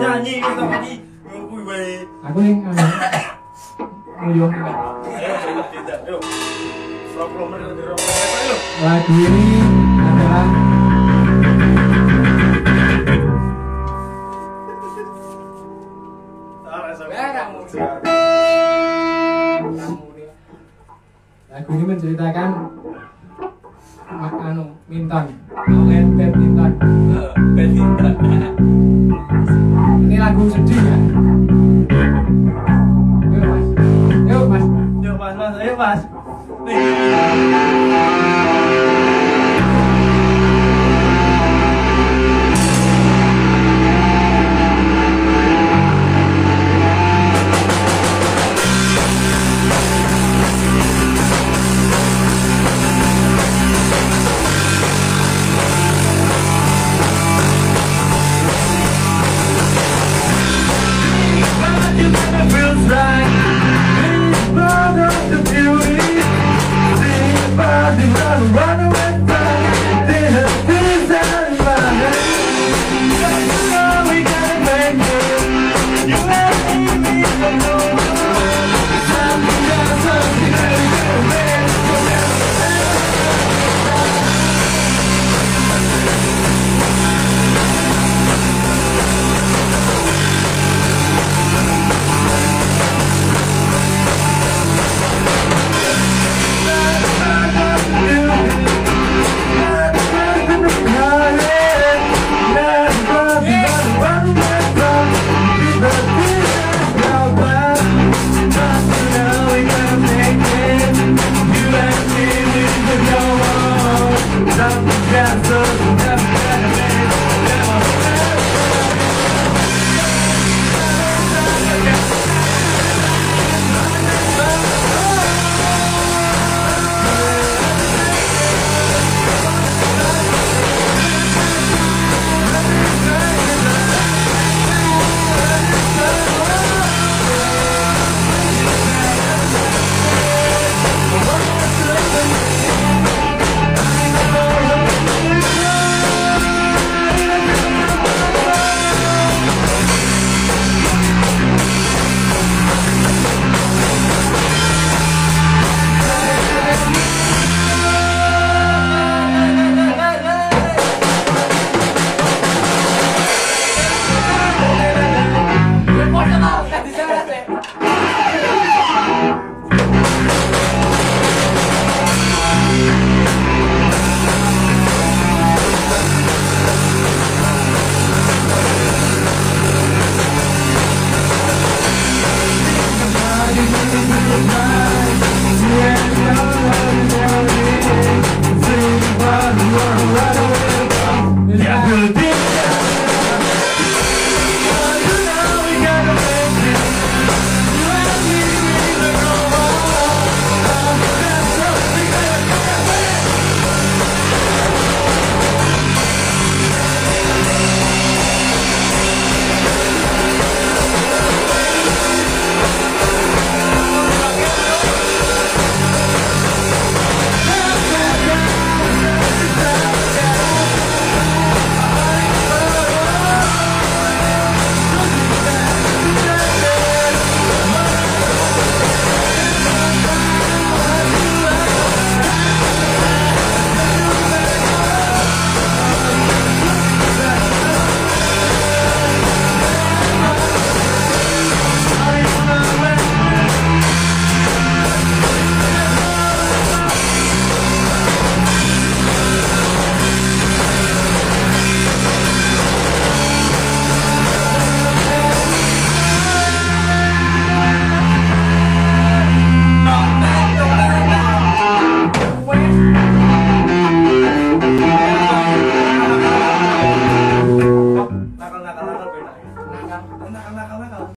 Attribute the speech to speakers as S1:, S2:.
S1: Nyanyi nyanyi.
S2: Aku
S1: ayo.
S2: Lagu ini adalah
S1: Ah.
S2: Lagu ini menceritakan Mak anu Mintan, Aulen band Mintan. Ini lagu sedih ya. Yuk mas, yuk mas.
S1: Yuk mas mas, ayo mas. Nih. gotta run away.